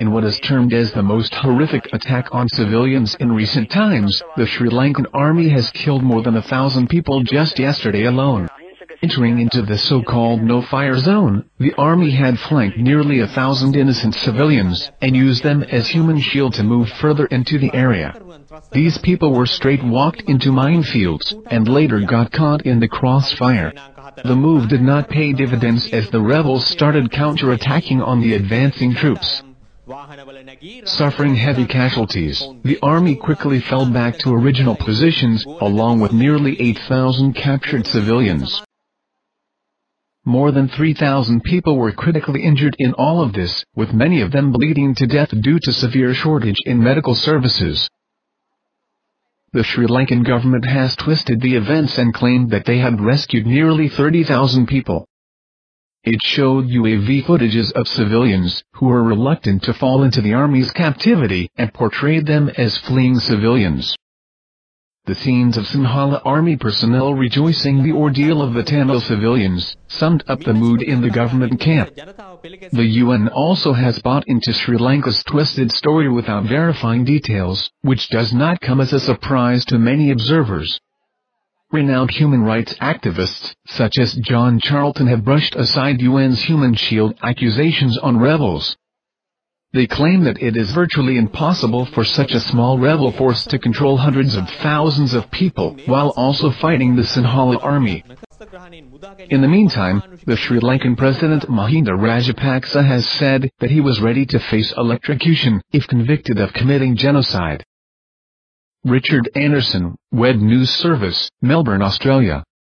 In what is termed as the most horrific attack on civilians in recent times, the Sri Lankan army has killed more than a thousand people just yesterday alone. Entering into the so-called no-fire zone, the army had flanked nearly a thousand innocent civilians, and used them as human shield to move further into the area. These people were straight walked into minefields, and later got caught in the crossfire. The move did not pay dividends as the rebels started counter-attacking on the advancing troops. Suffering heavy casualties, the army quickly fell back to original positions, along with nearly 8,000 captured civilians. More than 3,000 people were critically injured in all of this, with many of them bleeding to death due to severe shortage in medical services. The Sri Lankan government has twisted the events and claimed that they had rescued nearly 30,000 people. It showed UAV footages of civilians, who were reluctant to fall into the army's captivity, and portrayed them as fleeing civilians. The scenes of Sinhala army personnel rejoicing the ordeal of the Tamil civilians, summed up the mood in the government camp. The UN also has bought into Sri Lanka's twisted story without verifying details, which does not come as a surprise to many observers. Renowned human rights activists, such as John Charlton have brushed aside UN's Human Shield accusations on rebels, they claim that it is virtually impossible for such a small rebel force to control hundreds of thousands of people while also fighting the Sinhala army. In the meantime, the Sri Lankan President Mahinda Rajapaksa has said that he was ready to face electrocution if convicted of committing genocide. Richard Anderson, Web News Service, Melbourne, Australia.